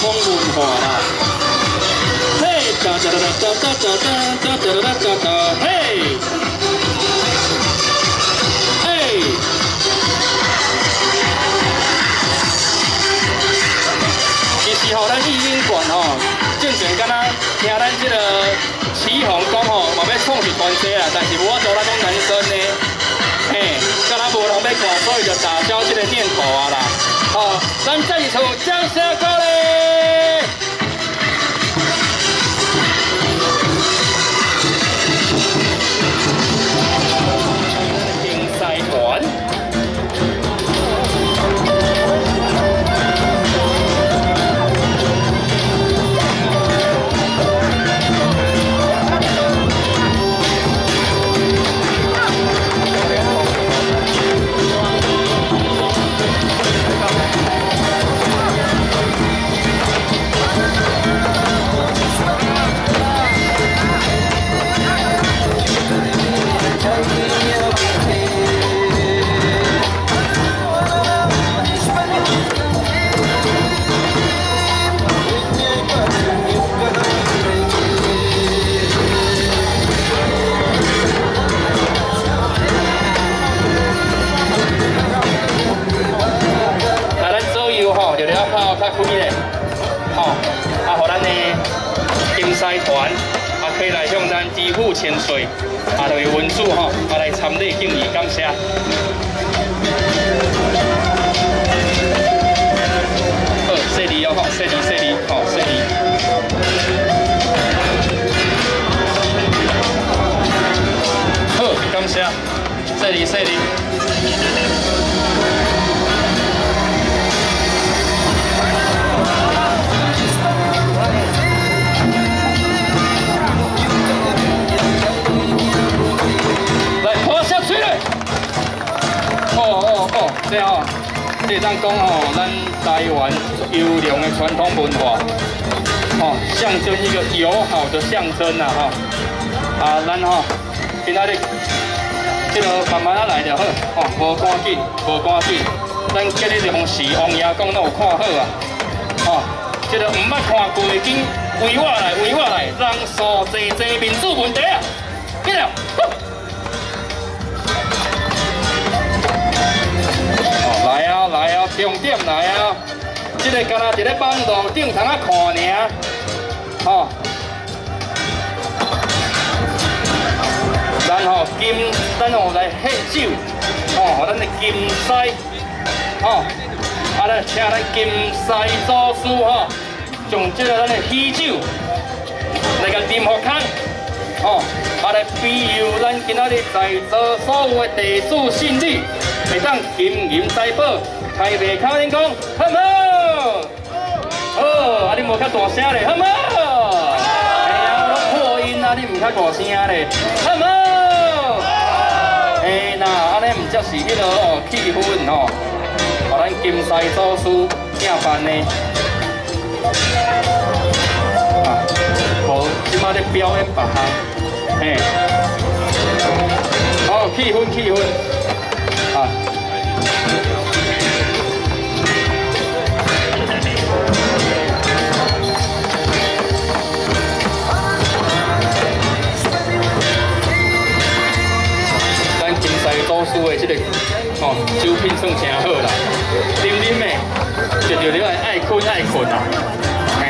康文华啦，嘿，哒哒哒哒哒哒哒哒哒哒，嘿，嘿。其实吼，咱艺音馆吼，正阵敢若听咱这个起哄讲吼，嘛要创乐团社啊，但是无法做那种男生呢，嘿，叫他无可能做，所以就打消这个念头啊啦。好，咱这一出江夏歌嘞。啊，好，咱的金狮团啊，可以来向咱支付千岁啊，这位文主哈，啊，来参礼敬礼，感谢。好，谢你啊，好，谢你，谢你，好，谢你。好，感谢，谢你，谢你。这吼，这当讲吼，咱台湾优良的传统文化，吼，象征一个友好的象征呐，吼。啊，咱吼，今仔日，这个慢慢啊来就好，吼，无赶紧，无赶紧，咱今日就从事王爷公，都有看好啊，吼，这个唔捌看过的，紧围我来，围我来，人数济济，民主问题啊，紧了。点来啊！这个干那一个网络顶通啊看尔，吼。然后金，咱后来喝酒，吼，咱的金狮，吼，啊来请咱金狮祖师吼，将这个咱的喜酒来个点好看，吼，啊来庇佑咱今仔日在座所有的地主信女，会当金银财宝，开卖口音讲，好唔好？好，啊你无较大声咧，好唔好？哎呀，我破音啊，你唔较大声咧，好唔好？那安尼唔则是迄个哦气氛吼，互咱金狮祖师正办呢。啊，无即马咧表演别项，嘿，哦气氛气氛，啊。多数的这个哦，酒品算真好啦，啉啉的，就着你爱困爱困啊，嘿。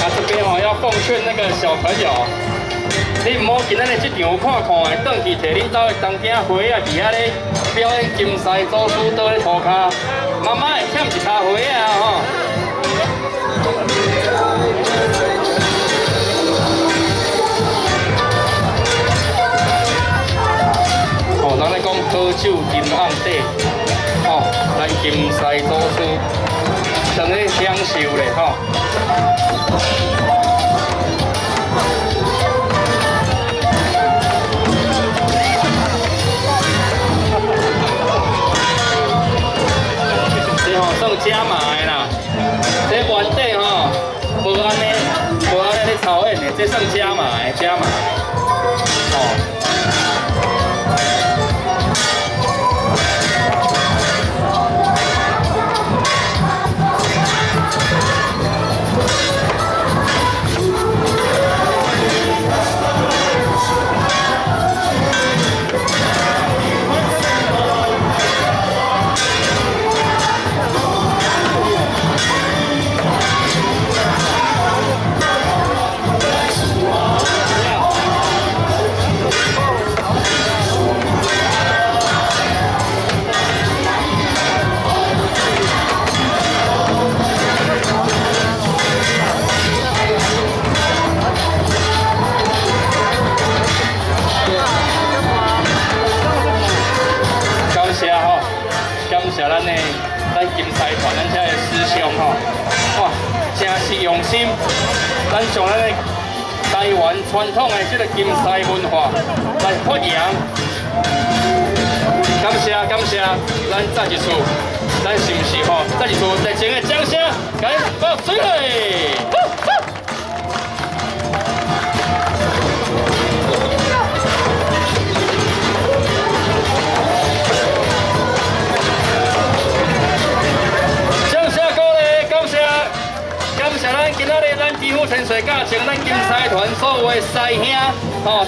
啊，这边哦要奉劝那个小朋友，你唔好今日这场看看的，转去摕恁兜的当家花啊，伫遐咧表演金狮祖师倒咧涂骹，慢慢会欠一卡花啊吼。讲好酒金暗底，哦，咱金狮祖师等咧享受咧，吼。咱的咱金西团咱遮的师兄吼，哇，真是用心，咱将咱的台湾传统的这个金西文化来发扬。感谢感谢，咱再一次，咱是不是吼？再一次热情的掌声，感谢水嘞！今仔日咱几乎清水教请咱金狮团所有的师兄，吼。